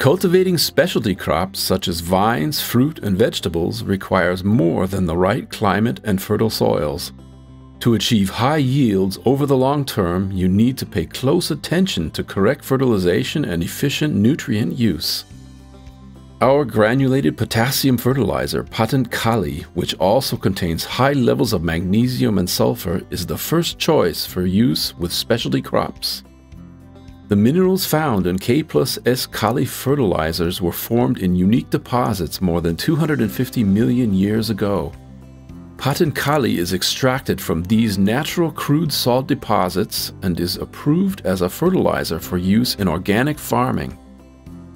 Cultivating specialty crops such as vines, fruit, and vegetables requires more than the right climate and fertile soils. To achieve high yields over the long term, you need to pay close attention to correct fertilization and efficient nutrient use. Our granulated potassium fertilizer, Patentkali, which also contains high levels of magnesium and sulfur, is the first choice for use with specialty crops. The minerals found in K plus S Kali fertilizers were formed in unique deposits more than 250 million years ago. Patentkali is extracted from these natural crude salt deposits and is approved as a fertilizer for use in organic farming.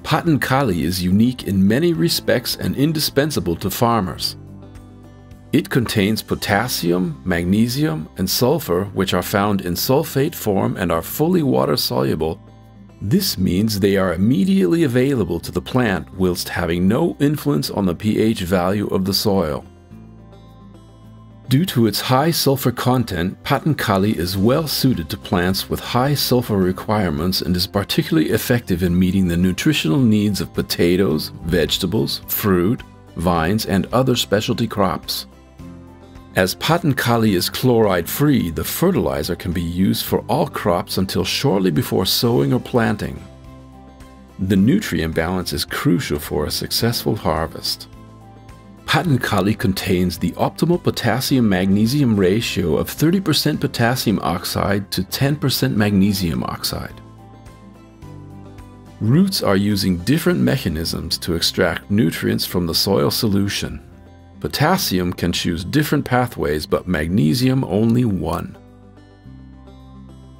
Patentkali is unique in many respects and indispensable to farmers. It contains potassium, magnesium, and sulfur which are found in sulfate form and are fully water soluble. This means they are immediately available to the plant whilst having no influence on the pH value of the soil. Due to its high sulfur content, Patentkali is well suited to plants with high sulfur requirements and is particularly effective in meeting the nutritional needs of potatoes, vegetables, fruit, vines, and other specialty crops. As Patentkali is chloride free, the fertilizer can be used for all crops until shortly before sowing or planting. The nutrient balance is crucial for a successful harvest. Patentkali contains the optimal potassium-magnesium ratio of 30% potassium oxide to 10% magnesium oxide. Roots are using different mechanisms to extract nutrients from the soil solution. Potassium can choose different pathways, but magnesium only one.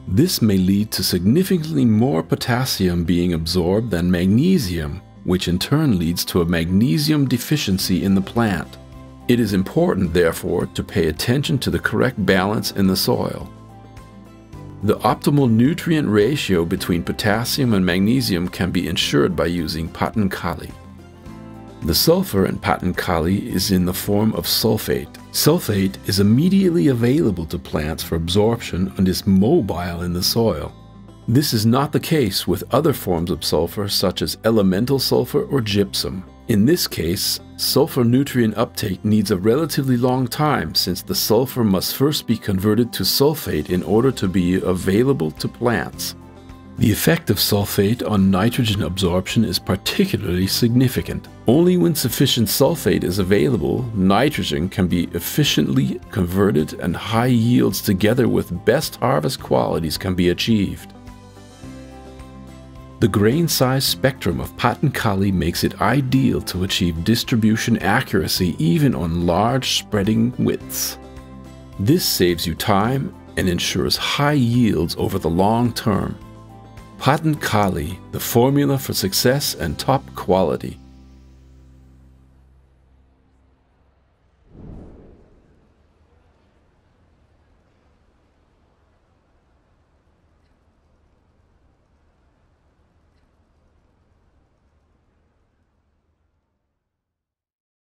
This may lead to significantly more potassium being absorbed than magnesium, which in turn leads to a magnesium deficiency in the plant. It is important, therefore, to pay attention to the correct balance in the soil. The optimal nutrient ratio between potassium and magnesium can be ensured by using Patentkali. The sulfur in Patentkali is in the form of sulfate. Sulfate is immediately available to plants for absorption and is mobile in the soil. This is not the case with other forms of sulfur such as elemental sulfur or gypsum. In this case, sulfur nutrient uptake needs a relatively long time since the sulfur must first be converted to sulfate in order to be available to plants. The effect of sulfate on nitrogen absorption is particularly significant. Only when sufficient sulfate is available, nitrogen can be efficiently converted and high yields together with best harvest qualities can be achieved. The grain size spectrum of Patentkali makes it ideal to achieve distribution accuracy even on large spreading widths. This saves you time and ensures high yields over the long term. Patentkali, the formula for success and top quality.